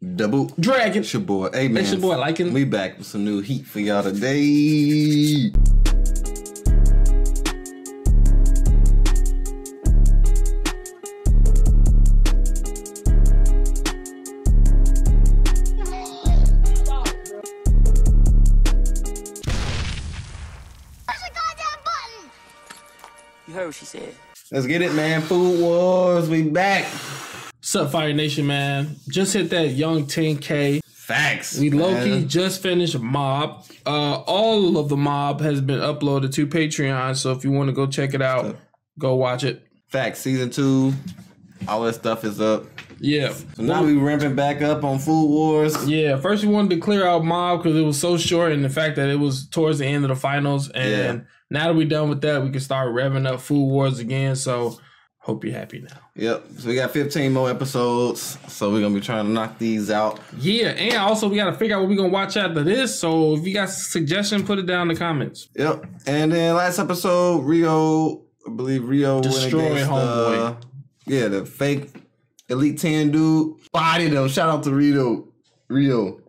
Double Dragon. It's your boy. Hey man. It's your boy Lycan. We back with some new heat for y'all today. You heard what she said. Let's get it, man. Food Wars. We back. What's up, Fire Nation, man? Just hit that young 10K. Facts. We low key just finished Mob. Uh, all of the Mob has been uploaded to Patreon. So if you want to go check it out, go watch it. Facts. Season two. All that stuff is up. Yeah. So now we ramping back up on Food Wars. Yeah, first we wanted to clear out Mob because it was so short, and the fact that it was towards the end of the finals. And Yeah. now that we're done with that, we can start revving up Food Wars again. So hope you're happy now. Yep. So we got 15 more episodes. So we're gonna be trying to knock these out. Yeah, and also we got to figure out what we're gonna watch after this. So if you got a suggestion, put it down in the comments. Yep. And then last episode, Rio, I believe Rio Destroy went against homeboy. uh, yeah, the fake Elite 10 dude. Body them. Shout out to Rio. Rio.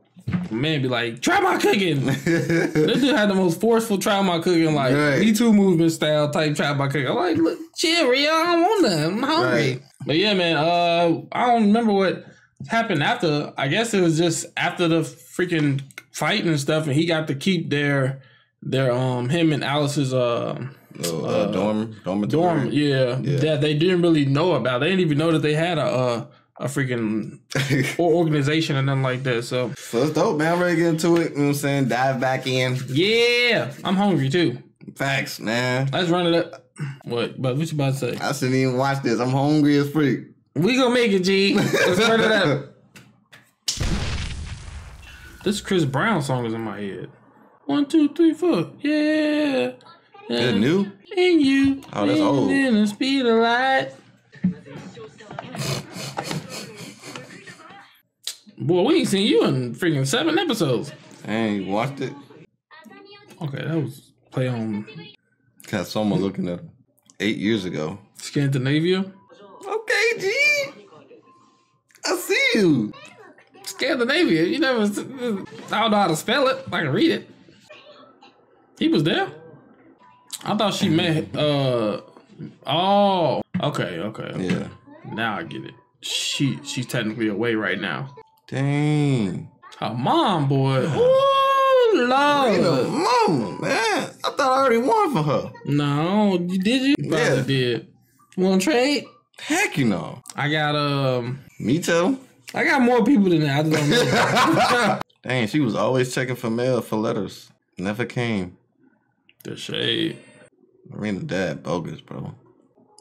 Man, be like, try my cooking. this dude had the most forceful try my cooking, like Right. Me Too movement style type try my cooking. I'm like, look, chill, Rio, I don't want that. I'm hungry. Right. But yeah, man, uh, I don't remember what happened after. I guess it was just after the freaking fight and stuff, and he got to keep their their um him and Alice's uh Uh, uh, dorm. Dormitory. dorm, yeah, Yeah. that they didn't really know about. They didn't even know that they had a uh, a freaking organization and nothing like that. So so it's dope, man. I'm ready to get into it. You know what I'm saying? Dive back in. yeah, I'm hungry too. Facts, man. Let's run it up. What? But what you about to say? I shouldn't even watch this. I'm hungry as freak. We gonna make it, G. Let's run it up. This Chris Brown song is in my head. One, two, three, four. Yeah. Is it new? And you. Oh, that's old. In the speed of light. Boy, we ain't seen you in freaking seven episodes. I ain't watched it. Okay, that was play on Got someone looking at eight years ago. Scandinavia. Okay, G. I see you. Scandinavia. You never. I don't know how to spell it. I can read it. He was there. I thought she met. Uh. Oh. Okay. Okay. okay. Yeah. Now I get it. She she's technically away right now. Dang. Her mom, boy. Ooh, the mama, man. I thought I already won for her. No, you- did you? Yeah. Probably did. Want to trade? Heck, you know. I got um. Me too. I got more people than that. I just don't know. Dang, she was always checking for mail for letters. Never came. the shade. Marina dad bogus, bro.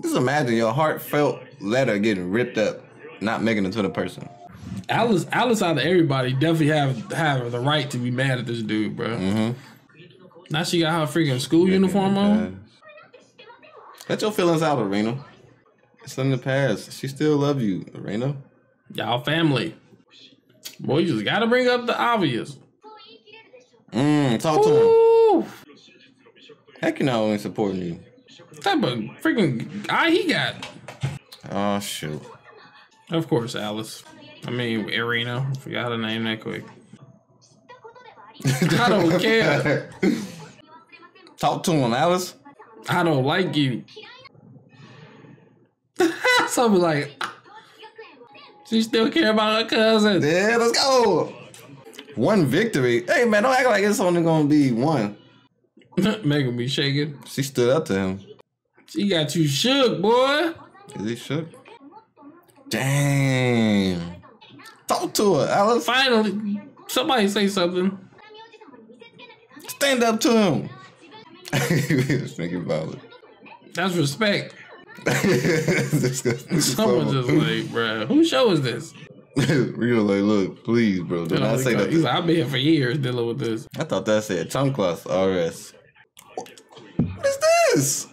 Just imagine your heartfelt letter getting ripped up, not making it to the person. Alice, Alice, out of everybody, definitely have have the right to be mad at this dude, bro. Mm-hmm. Now she got her freaking school uniform on. Let your feelings out, Erina. It's in the past. She still love you, Erina. Y'all family. Boy, you just gotta bring up the obvious. Mm, talk to him. Heck, you know I ain't supporting you. what type of freaking eye he got? Oh shoot. Of course, Alice. I mean, Erina. Forgot her name that quick. I don't care. Talk to him, Alice. I don't like you. so be like, she still care about her cousin. Yeah, let's go. One victory. Hey man, don't act like it's only gonna be one. Making me shaking. She stood up to him. She got you shook, boy. Is he shook? Damn. Talk to her, Alice. Finally, somebody say something. Stand up to him. About it. That's respect. Disgusting. Someone just like, bruh, whose show is this? Real like, look, please, bro. Do You not say that. I've been here for years dealing with this. I thought that said chanclas RS. What is this?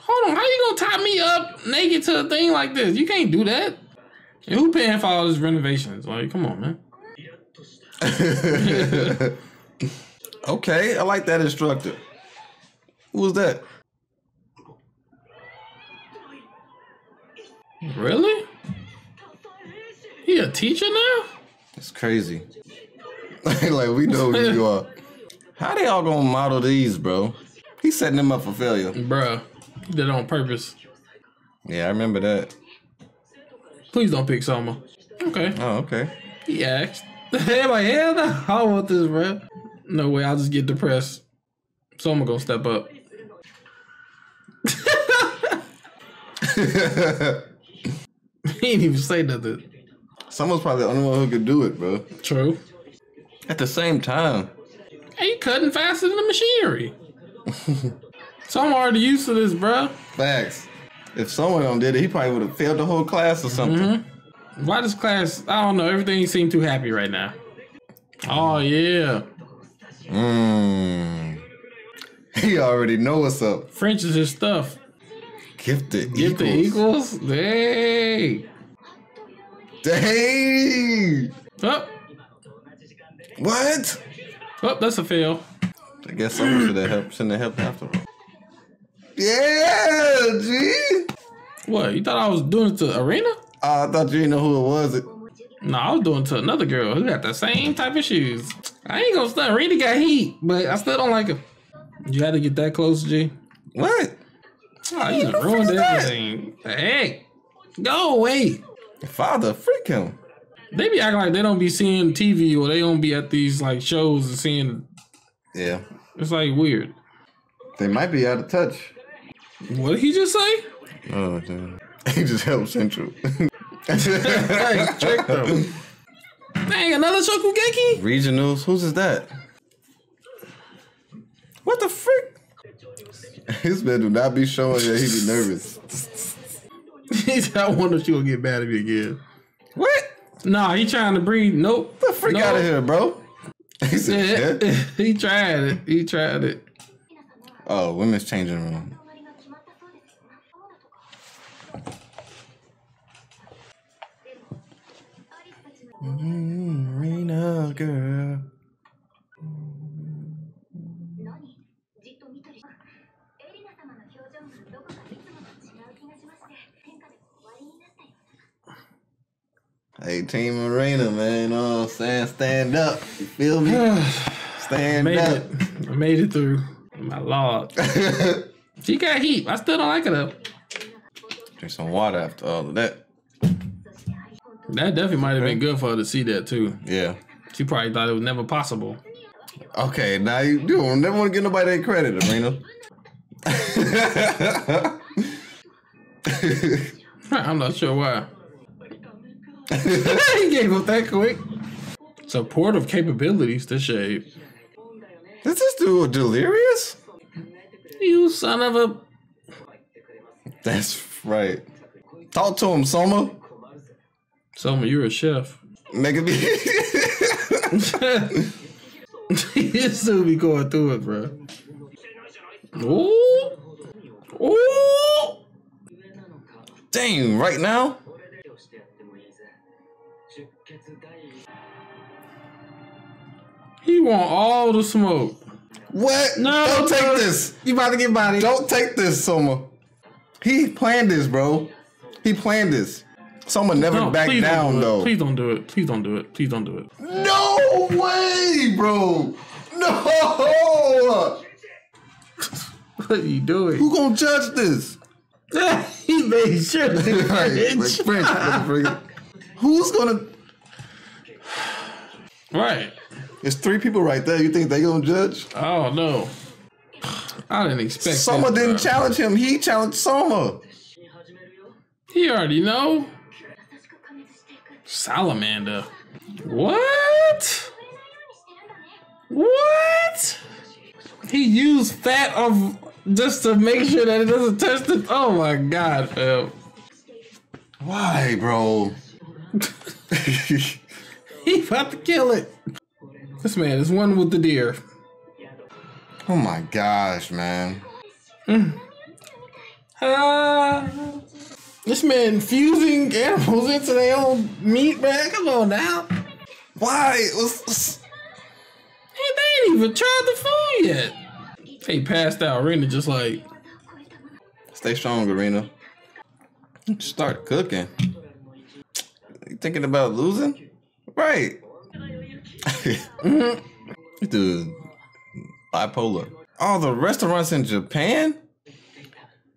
Hold on, how you gonna tie me up naked to a thing like this? You can't do that. Who paying for all these renovations? Like, come on, man. okay, I like that instructor. Who was that? Really? He a teacher now? It's crazy. like we know who you are. How they all gonna model these, bro? He's setting them up for failure. Bruh. He did it on purpose. Yeah, I remember that. Please don't pick Soma. Okay. Oh, okay. He asked. Everybody, hell no. I don't want this, bro. No way, I'll just get depressed. Soma gonna step up. he ain't even say nothing. Soma's probably the only one who could do it, bro. True. At the same time, Hey, you cutting faster than the machinery. so I'm already used to this, bro. facts. If someone on did it, he probably would have failed the whole class or something. Mm-hmm. Why this class? I don't know. Everything seems too happy right now. Oh yeah, Mmm. He already know what's up. French is his stuff. Gifted the equals. equals. Hey. Dang. Up. Oh. What? Oh, that's a fail. I guess someone should have helped. Shouldn't have helped after all. Yeah, G. What? You thought I was doing it to Erina? Oh, I thought you didn't know who it was. No, I was doing it to another girl who got the same type of shoes. I ain't gonna stunt. Erina got heat, but I still don't like her. You had to get that close, G. What? Oh, you just ruined everything. The heck? Go away. Father, freak him. They be acting like they don't be seeing TV or they don't be at these like shows and seeing. Yeah. It's like weird. They might be out of touch. What did he just say? Oh, damn. He just helped Central. Hey, tricked them. Dang, another Shokugeki? Regionals? Whose is that? What the frick? His man do not be showing that he be nervous. he said, I wonder if she gonna get mad at me again. What? Nah, he trying to breathe. Nope. Get The freak No. out of here, bro. He said, Yeah, yeah. he tried it. He tried it. Oh, women's changing room. たよ Hey, Team Marina, man. You know what I'm saying? Stand up. You feel me? Stand made up. it. I made it through. My lord. she got heat. I still don't like it though. Drink some water after all of that. That definitely might have been good for her to see that too. Yeah. She probably thought it was never possible. Okay, now you, you don't never want to give nobody that credit, Marina. I'm not sure why. he gave up that quick. Supportive capabilities to shade. Is this dude delirious? You son of a. That's right. Talk to him, Soma. Soma, you're a chef. Nigga be. he still be going through it, bro. Ooh. Ooh. Dang, right now? He want all the smoke. What? No, Don't take this. You about to get body. Don't take this, Soma. He planned this, bro. He planned this. Soma never No, back down, do though. Please don't do it. Please don't do it. Please don't do it. No way, bro. No. What are you doing? Who gonna judge this? he made sure to Right, like French. Who's gonna? Right. It's three people right there. You think they gonna judge? Oh no. I didn't expect Soma didn't challenge him. He challenged Soma. He already know. Salamander. What? What? He used fat of just to make sure that it doesn't touch the. Oh my god, fam. Why, bro? He about to kill it. This man is one with the deer. oh my gosh, man. Ah. This man fusing animals into their own meat, man. Come on now. Why? Hey, they ain't even tried the food yet. They passed out. Rena just like, Stay strong, Erina. Start cooking. You thinking about losing? Right. Dude bipolar. Oh, the restaurants in Japan?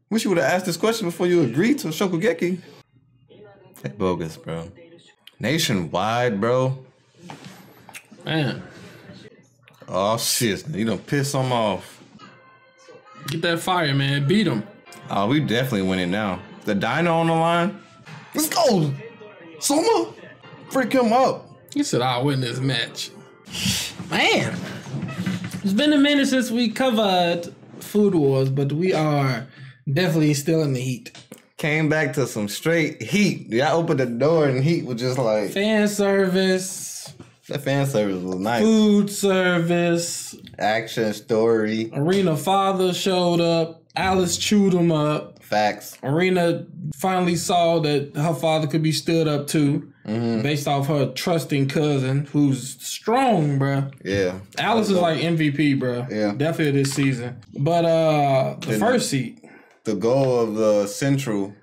Wish you would have asked this question before you agreed to Shokugeki. That bogus, bro. Nationwide, bro. Man, Oh shit, you done piss them off. get that fire, man. Beat him. Oh, we definitely winning now. The dino on the line. Let's go. Soma. Freak him up. He said, I'll win this match. Man, it's been a minute since we covered Food Wars, but we are definitely still in the heat. Came back to some straight heat. I opened the door and heat was just like Fan service, that fan service was nice. food service, Action story. Erina father showed up. Alice chewed him up. Facts. Erina finally saw that her father could be stood up to Mm-hmm. based off her trusting cousin who's strong, bruh. Yeah. Alice is like MVP, bruh. Yeah. Definitely this season. But uh the And- first seat, the goal of the Central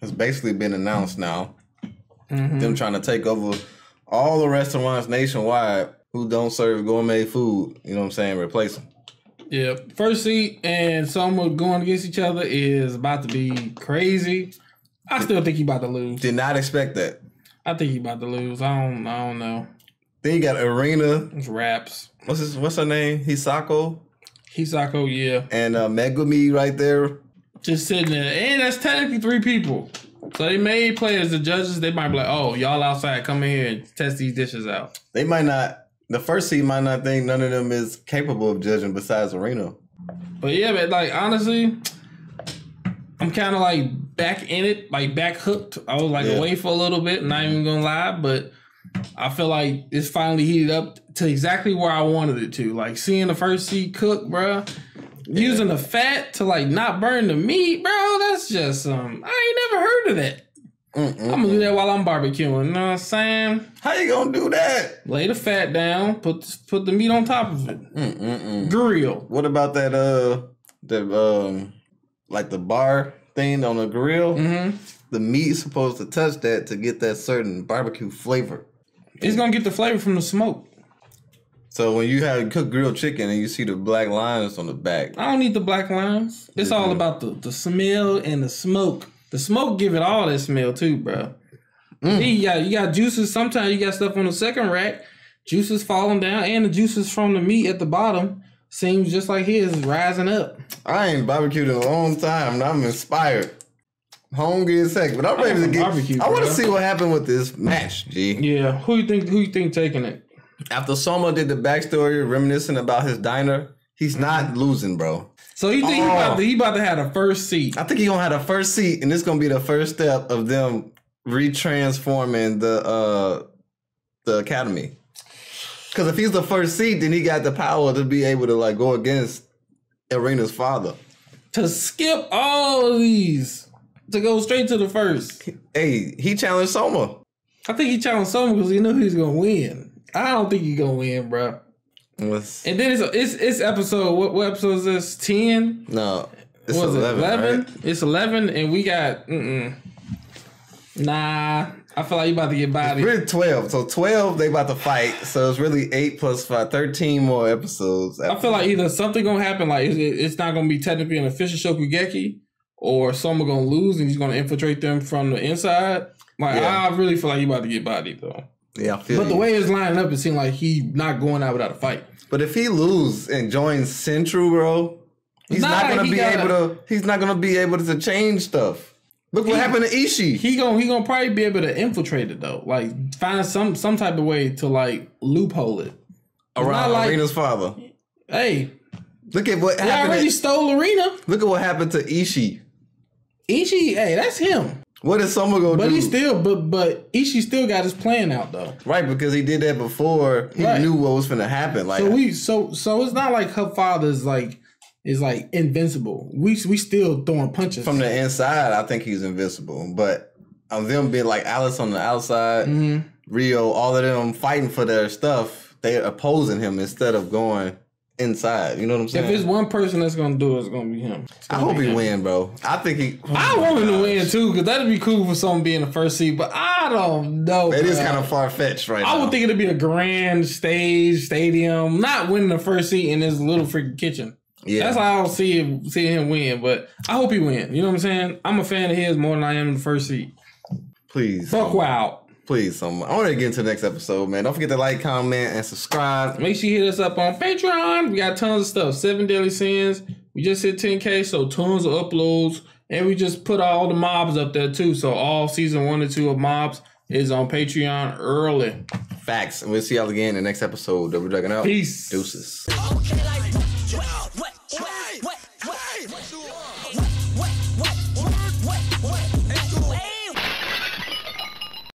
has basically been announced now. Mm-hmm. Them trying to take over all the restaurants nationwide who don't serve gourmet food. You know what I'm saying? Replace them. yeah, first seat and Soma going against each other is about to be crazy. I still think he about to lose. Did not expect that. I think he about to lose. I don't I don't know. Then you got Erina. It's raps. What's his? What's her name? Hisako Hisako, yeah. and uh, Megumi right there. Just sitting there. And that's technically three people. So they may play as the judges. They might be like, oh, y'all outside, come in here and test these dishes out. They might not. The first seat might not think none of them is capable of judging besides Erina. But yeah, but like honestly, I'm kind of like back in it, like back hooked. I was like Yeah. away for a little bit, not even gonna lie, but I feel like it's finally heated up to exactly where I wanted it to. Like seeing the first seat cook, bruh. Using the fat to like not burn the meat, bro. That's just um, I ain't never heard of that. Mm-mm. I'm gonna do that while I'm barbecuing. You know what I'm saying? How you gonna do that? Lay the fat down, put put the meat on top of it. Mm-mm-mm. Grill. What about that? Uh, the um, like the bar thing on the grill. Mm-hmm. The meat's supposed to touch that to get that certain barbecue flavor. It's gonna get the flavor from the smoke. So when you have cooked grilled chicken and you see the black lines on the back, I don't need the black lines. It's all about the, the smell and the smoke. The smoke give it all that smell too, bro. Mm. Then You got you got juices. Sometimes you got stuff on the second rack. Juices falling down, and the juices from the meat at the bottom seems just like his rising up. I ain't barbecued in a long time, and I'm inspired. Hungry as heck, but I'm ready to get. barbecue, I want to see what happened with this match, G. Yeah, who you think who you think taking it? After Soma did the backstory, reminiscing about his diner, he's not losing, bro. So you think he, Oh. about to, he about to have the first seat? I think he gonna have the first seat, and this gonna be the first step of them retransforming the uh the academy. Because if he's the first seat, then he got the power to be able to like go against Erina's father. to skip all of these to go straight to the first. Hey, he challenged Soma. I think he challenged Soma because he knew he was gonna win. I don't think he's gonna win, bro. Was And then it's it's, it's episode. What, what episode is this? Ten? no, it's was eleven. it? Eleven? Right? It's eleven, and we got. Mm-mm. Nah, I feel like you about to get body. We're twelve, so twelve they about to fight. So it's really eight plus five, 13 more episodes. I feel like either something gonna happen, like it's not gonna be technically an official Shokugeki, or someone gonna lose and he's gonna infiltrate them from the inside. Like Yeah. I really feel like he about to get bodied though. Yeah, I feel But the way it's lining up, it seemed like he not going out without a fight. But if he lose and joins Central, bro, he's Nah, not gonna he be gotta- able to. He's not gonna be able to change stuff. Look what He- happened to Ishii. He gonna he gonna probably be able to infiltrate it though. Like find some some type of way to like loophole it. around like- Erina's father. Hey, Look at what they happened. already to- stole Erina. look at what happened to Ishii. Ishi, hey, that's him. What is someone gonna But do? he still but but Ishi still got his plan out though. right because he did that before. He Right. knew what was gonna happen. Like So we so so it's not like her father's like is like invincible. We we still throwing punches from the inside, I think he's invincible. But of them being like Alice on the outside, Mhm. Rio, all of them fighting for their stuff, they're opposing him instead of going inside. You know what I'm saying? If it's one person that's gonna do it, it's gonna be him. I gonna hope he him. win, bro. I think he. I want him to win too, because that'd be cool for Soma being the first seat. But I don't know. It is bro. kind of far fetched right I now. would think it'd be a grand stage, stadium, not winning the first seat in his little freaking kitchen. Yeah. That's how I'll see him, see him win. But I hope he win. You know what I'm saying? I'm a fan of his more than I am in the first seat. Please. Fuck wow. Please, someone. I want to get into the next episode, man. Don't forget to like, comment, and subscribe. Make sure you hit us up on Patreon. We got tons of stuff. Seven Deadly Sins. We just hit 10K, so tons of uploads. And we just put all the mobs up there too. So all season one and two of mobs is on Patreon early. Facts. And we'll see y'all again in the next episode. Double Dragon out. Peace. Deuces. Okay, like